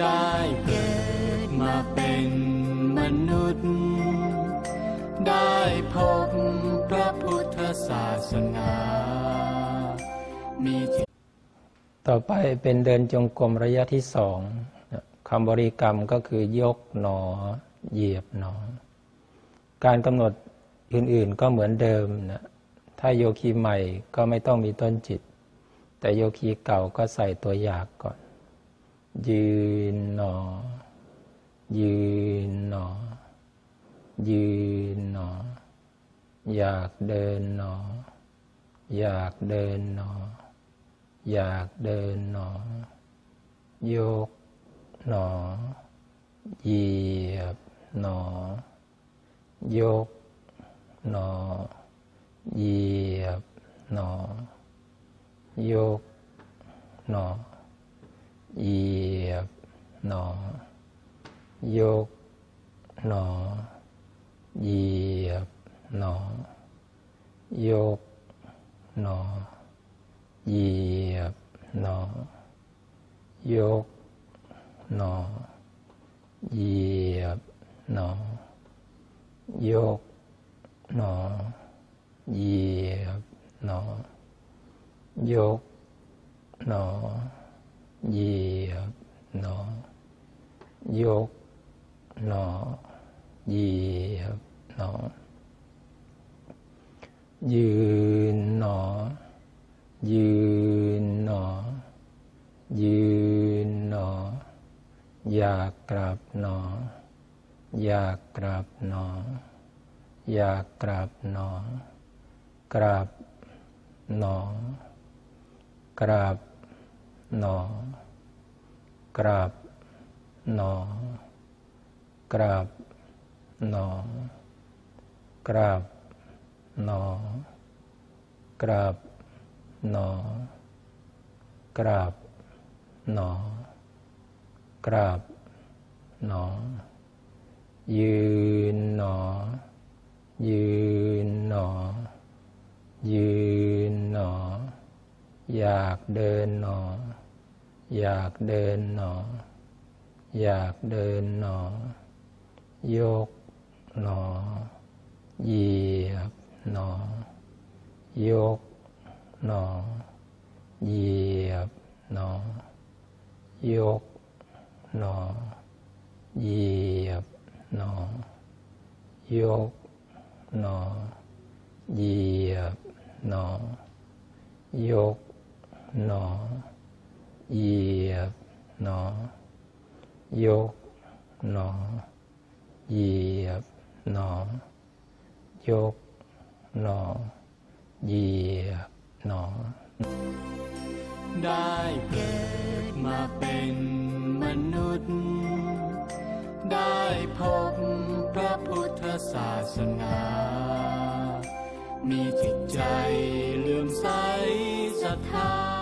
ได้เกิดมาเป็นมนุษย์ ได้พบพระพุทธศาสนา มีต่อไปเป็นเดินจงกรมระยะที่สองคำบริกรรมก็คือยกหนอ เหยียบหนอ การกำหนดอื่นๆก็เหมือนเดิมนะถ้าโยคีใหม่ก็ไม่ต้องมีต้นจิต แต่โยคีเก่าก็ใส่ตัวอยากก่อน ยืนหนอ ยืนหนอ ยืนหนอ อยากเดินหนอ อยากเดินหนอ อยากเดินหนอ ยกหนอ เหยียบหนอ ยกหนอ เหยียบหนอ ยกหนอ เหยียบหนอยกหนอเหยียบหนอยกหนอเหยียบหนอยกหนอเหยียบหนอยกหนอเหยียบหนอยกหนอ เหยียบหนอยกหนอเหยียบหนอ ยืนหนอ ยืนหนอ ยืนหนอ อยากกลับหนอ อยากกลับหนอ อยากกลับหนอกราบหนอกราบ หนอ กราบ หนอ กราบ หนอ กราบ หนอ กราบ หนอ กราบ หนอ กราบ หนอ ยืนหนอ ยืนหนอ ยืนหนออยากเดินหนอ อยากเดินหนอ อยากเดินหนอ ยกหนอ เหยียบหนอ ยกหนอ เหยียบหนอ ยกหนอ เหยียบหนอ ยกหนอ เหยียบหนอ ยกหนอ เหยียบหนอ ยกหนอ เหยียบหนอ ยกหนอ เหยียบหนอ ได้เกิดมาเป็นมนุษย์ ได้พบพระพุทธศาสนา มีจิตใจเลื่อมใสศรัทธา